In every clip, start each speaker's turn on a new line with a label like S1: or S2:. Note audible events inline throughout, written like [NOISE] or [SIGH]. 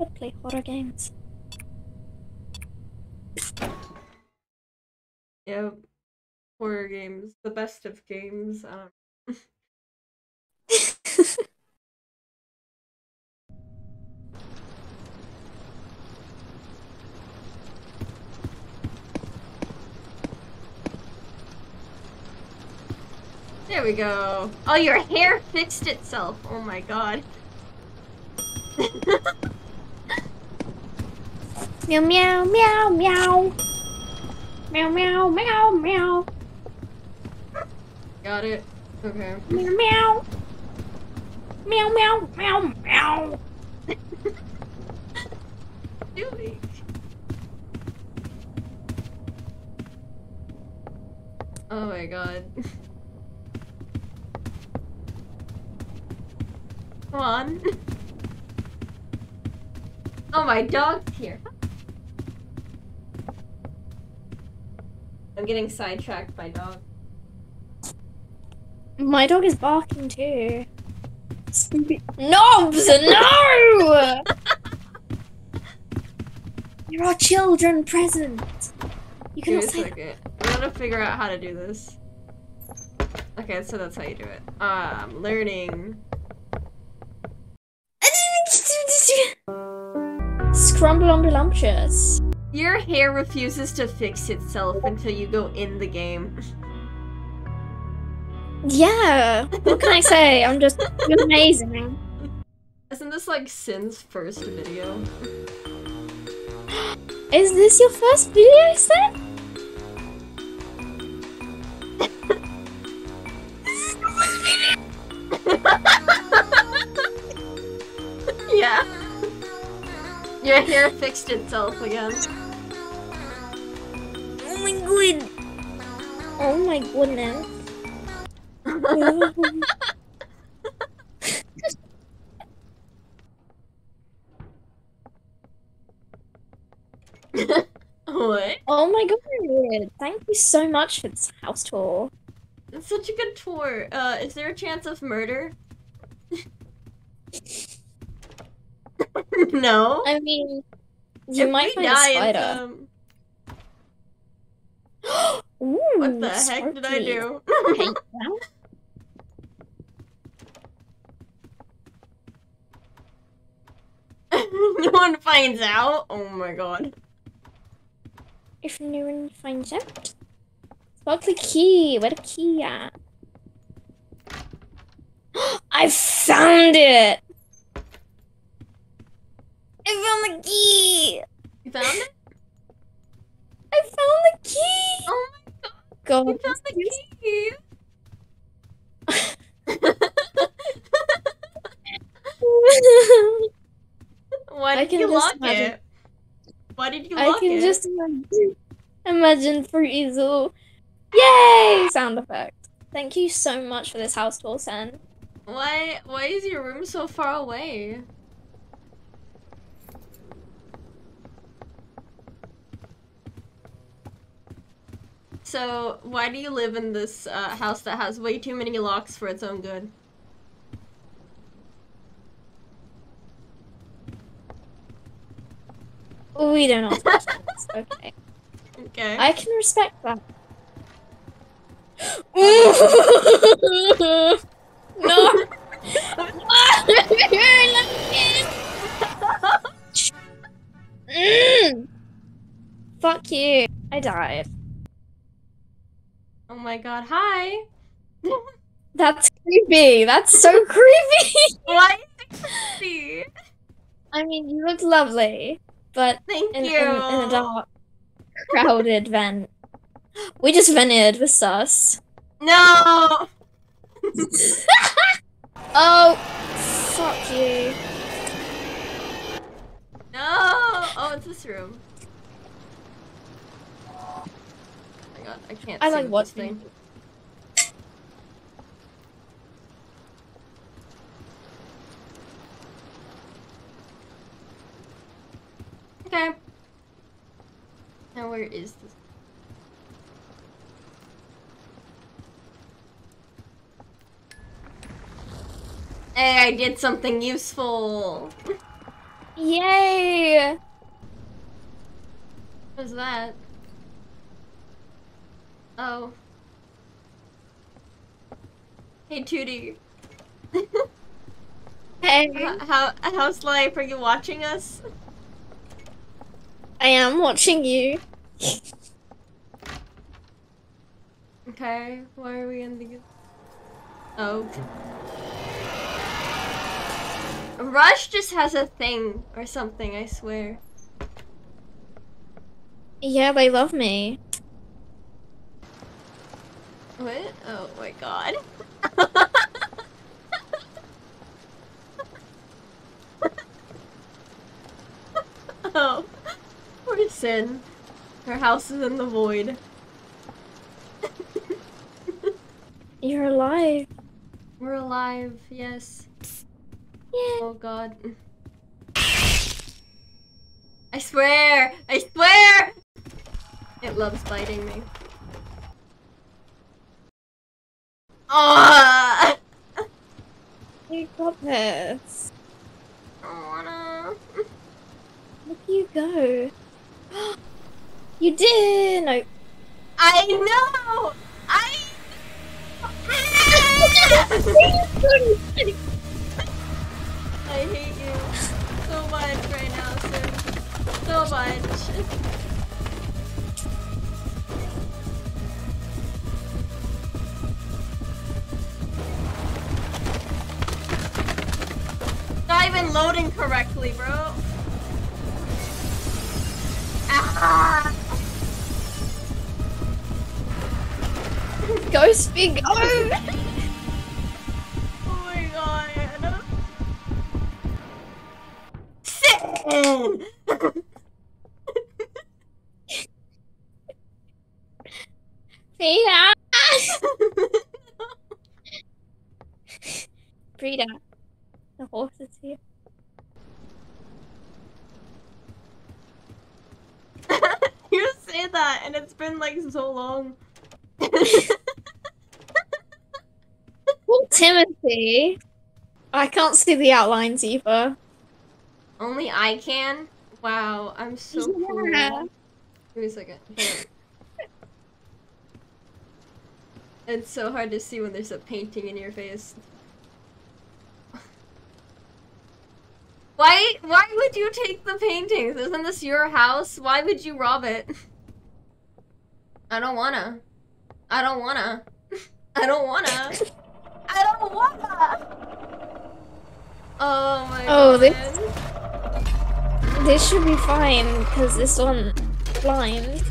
S1: would play horror games.
S2: Yeah, horror games, the best of games. Um, [LAUGHS] there we go. Oh, your hair fixed itself. Oh my god. [LAUGHS]
S1: meow meow meow meow. Meow meow meow meow.
S2: Got it. Okay.
S1: Meow meow. Meow meow meow meow.
S2: Doing. Oh my god. Come on. [LAUGHS] Oh, my dog's here. I'm getting sidetracked by dog.
S1: My dog is barking too. Knobs, no! there are children present. You
S2: Give me
S1: cannot
S2: a
S1: say
S2: second. I'm gonna figure out how to do this. Okay, so that's how you do it. Um, learning.
S1: Scrumblumbelumptious.
S2: Your hair refuses to fix itself until you go in the game.
S1: Yeah. What can I say? I'm just you're amazing.
S2: Isn't this like Sen's first video?
S1: Is this your first video set? [LAUGHS]
S2: yeah. Your hair fixed itself again.
S1: My goodness. [LAUGHS]
S2: what?
S1: oh my god. Thank you so much for this house tour.
S2: It's such a good tour. Uh, is there a chance of murder? [LAUGHS] no.
S1: I mean, you
S2: If
S1: might find a spider. [GASPS] [GASPS] [GASPS] Ooh,
S2: What the heck did I do? [LAUGHS] [LAUGHS] No one finds out. Oh my god.
S1: If no one finds out. Sparkly key. Where the key at? [GASPS] I found it! I found the key!
S2: You found it? [LAUGHS]
S1: I found the key!
S2: Oh my god. You found the key. Why
S1: I can
S2: you lock
S1: imagine-
S2: it? Why did you lock? it?
S1: I can
S2: it?
S1: just imagine, imagine Frizzle. Yay! Sound effect. Thank you so much for this house tour, Sen.
S2: Why why is your room so far away? So, why do you live in this uh, house that has way too many locks for its own good?
S1: We don't know. [LAUGHS] Okay.
S2: Okay.
S1: I can respect that. [LAUGHS] no. [LAUGHS] Mm. Fuck you. I died.
S2: Oh my god, hi! [LAUGHS]
S1: That's creepy. That's so [LAUGHS] creepy.
S2: Why is it creepy?
S1: I mean, you look lovely, but
S2: Thank
S1: in, in,
S2: you!
S1: in a dark, crowded [LAUGHS] vent. We just vented with sus.
S2: No!
S1: Oh, fuck you.
S2: No! Oh, it's this room. Oh my god, I can't
S1: I
S2: see
S1: like watching.
S2: thing. Okay. Now where is this? Hey, I did something useful.
S1: Yay!
S2: What's that? Oh. Hey, Tootie. [LAUGHS]
S1: Hey,
S2: H- How, how's life? Are you watching us?
S1: I am watching you.
S2: Okay, why are we in the... Oh. Rush just has a thing or something, I swear.
S1: Yeah, they love me.
S2: What? Oh my god. [LAUGHS] oh. Poor Sen. Her house is in the void. [LAUGHS]
S1: You're alive.
S2: We're alive, yes.
S1: Yeah.
S2: Oh god. I swear! I swear! It loves biting me. Ah!
S1: You got this.
S2: I don't.
S1: Look you go. [GASPS] you did. No.
S2: I know! I. [LAUGHS] I hate you so much right now, Sim. So much. Even loading correctly, bro. Ah!
S1: Ghost big O.
S2: Oh my god. Sen!
S1: Frida. Frida. The horse is here.
S2: you say that, and it's been like so long.
S1: Well, Timothy. I can't see the outlines either.
S2: Only I can? Wow, I'm so
S1: Yeah.
S2: cool. Give me a second. It's so hard to see when there's a painting in your face. Why why would you take the paintings? Isn't this your house? Why would you rob it? [LAUGHS] I don't wanna. I don't wanna. [LAUGHS] I don't wanna. [LAUGHS] I don't wanna. Oh my
S1: Oh,
S2: god.
S1: this- This should be fine because this one blind.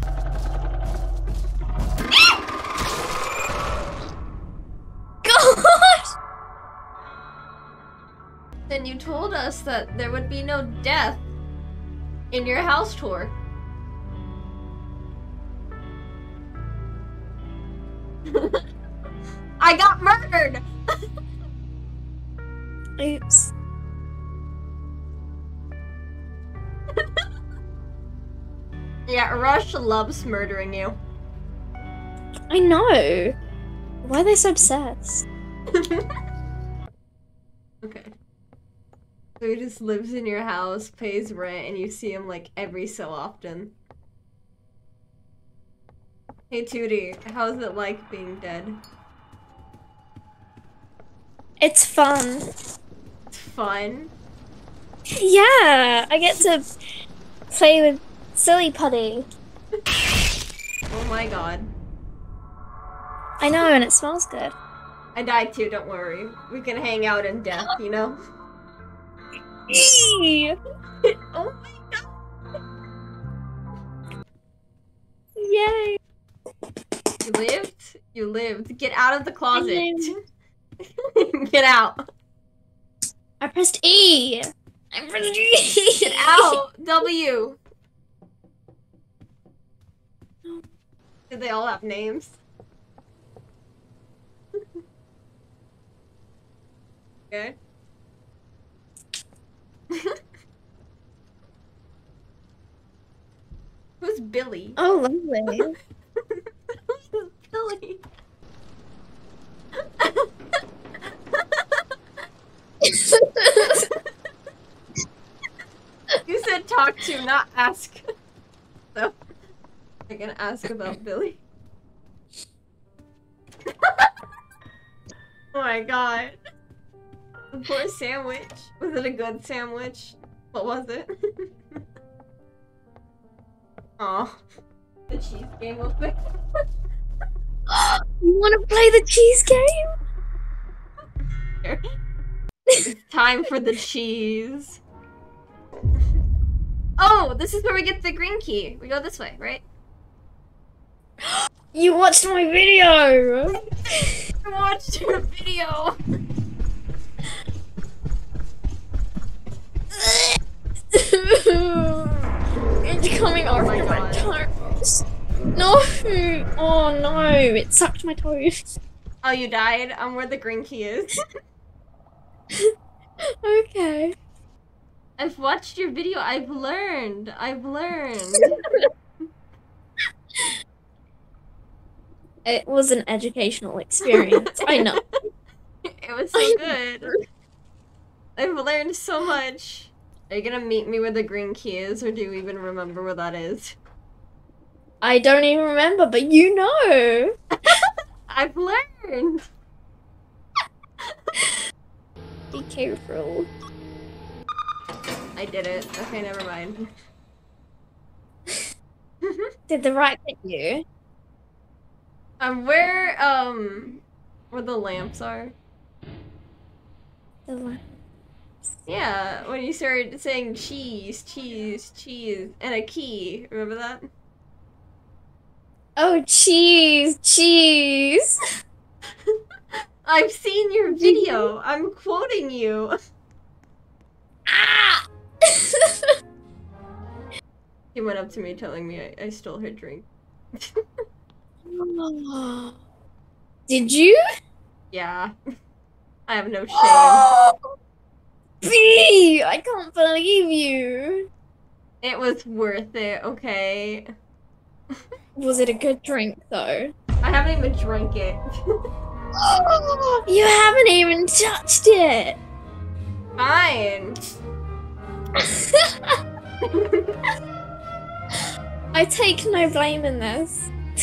S1: [LAUGHS] God!
S2: Then you told us that there would be no death in your house tour. [LAUGHS] I got murdered! [LAUGHS]
S1: Oops. [LAUGHS]
S2: Yeah, Rush loves murdering you.
S1: I know. Why are they so obsessed?
S2: okay. So he just lives in your house, pays rent, and you see him like every so often. Hey Tootie, how's it like being dead?
S1: It's fun.
S2: It's fun.
S1: Yeah, I get to play with Silly Putty. [LAUGHS]
S2: Oh my god.
S1: I know, and it smells good.
S2: I died too, don't worry. We can hang out in death, you know?
S1: Eee! [LAUGHS]
S2: oh my god.
S1: Yay!
S2: You lived? You lived. Get out of the closet. [LAUGHS] Get out.
S1: I pressed E. I pressed E.
S2: Get out. W. Did they all have names? [LAUGHS] okay. [LAUGHS] Who's Billy?
S1: Oh, lovely.
S2: Who's Billy? Did not ask. So, I can ask about [LAUGHS] Billy. [LAUGHS] oh my god. The poor sandwich. Was it a good sandwich? What was it? [LAUGHS] Aw. The cheese game will pick. [GASPS]
S1: You want to play the cheese game?
S2: It's time for the cheese. Oh, this is where we get the green key. We go this way, right? [GASPS]
S1: You watched my video. [LAUGHS]
S2: I watched your video. [LAUGHS]
S1: it's coming
S2: Oh
S1: over
S2: my
S1: my, toes. No. Oh no. It sucked my toes.
S2: Oh, you died? I'm um, where the green key is. [LAUGHS]
S1: Okay.
S2: I've watched your video. I've learned. I've learned. [LAUGHS]
S1: It was an educational experience. I know. [LAUGHS]
S2: it was so good. I've learned so much. Are you gonna meet me where the green key is, or do you even remember where that is?
S1: I don't even remember, but you know. [LAUGHS]
S2: I've learned.
S1: Be careful.
S2: I did it. Okay, never mind. [LAUGHS]
S1: Did the right get you?
S2: um, where um, where the lamps are?
S1: The one-
S2: Yeah, when you started saying cheese, cheese, cheese, and a key. Remember that?
S1: Oh, cheese, cheese. [LAUGHS]
S2: I've seen your video. I'm quoting you.
S1: Ah!
S2: He went up to me telling me I, I stole her drink. [GASPS]
S1: Did you?
S2: Yeah. I have no [GASPS] shame.
S1: Oh, B! I can't believe you.
S2: It was worth it, okay?
S1: Was it a good drink though?
S2: I haven't even drank it. [GASPS]
S1: you haven't even touched it.
S2: Fine. [LAUGHS] [LAUGHS]
S1: I take no blame in this. [GASPS]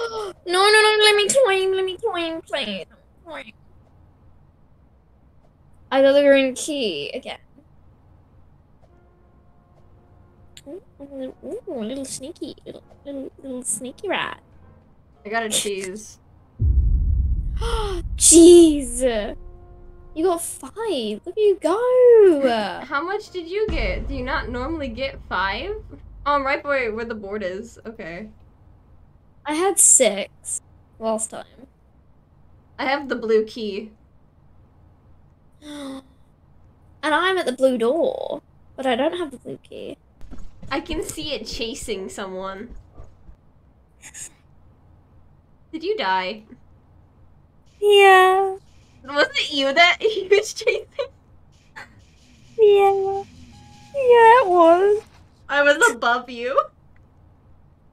S1: no, no, no, let me claim, let me claim, please. Claim. I got the green key again. Ooh, ooh, little sneaky, little, little, little sneaky rat.
S2: I got a cheese. [GASPS]
S1: Jeez. You got five. Look at you go. [LAUGHS]
S2: How much did you get? Do you not normally get five? Oh, I'm right where, where the board is. Okay.
S1: I had six last time.
S2: I have the blue key. [GASPS]
S1: And I'm at the blue door, but I don't have the blue key.
S2: I can see it chasing someone. [SIGHS] Did you die?
S1: Yeah.
S2: Was it you that [LAUGHS] he was chasing?
S1: Yeah. Yeah, it was.
S2: I was above you.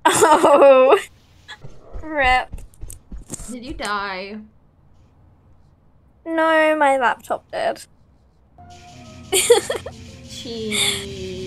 S1: Oh. Rip.
S2: Did you die?
S1: No, my laptop did. [LAUGHS]
S2: Cheese.